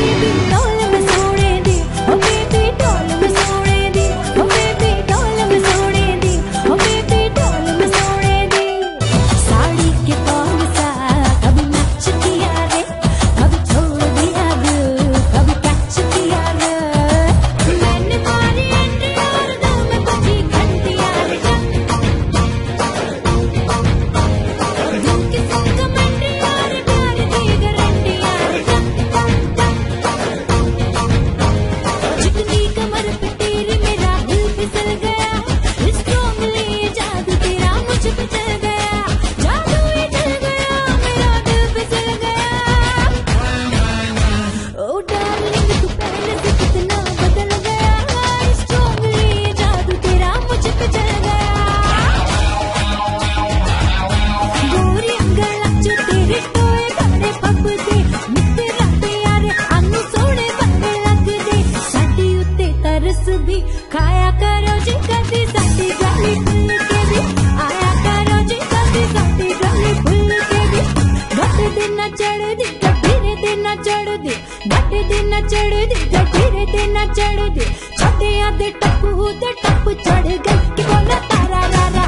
baby, no. ਚੜਦੀ ਗੱਡੀਰੇ ਦੇ ਨਾ ਚੜਦੀ ਗੱਡੀ ਦੇ ਨਾ ਚੜਦੀ ਗੱਡੀਰੇ ਦੇ ਨਾ ਚੜਦੀ ਛੱਡਿਆਂ ਦੇ ਟੱਪੂ ਤੇ ਟੱਪ ਚੜ ਗਈ ਕਿ ਬੋਲਾ ਤਾਰਾ ਰਾ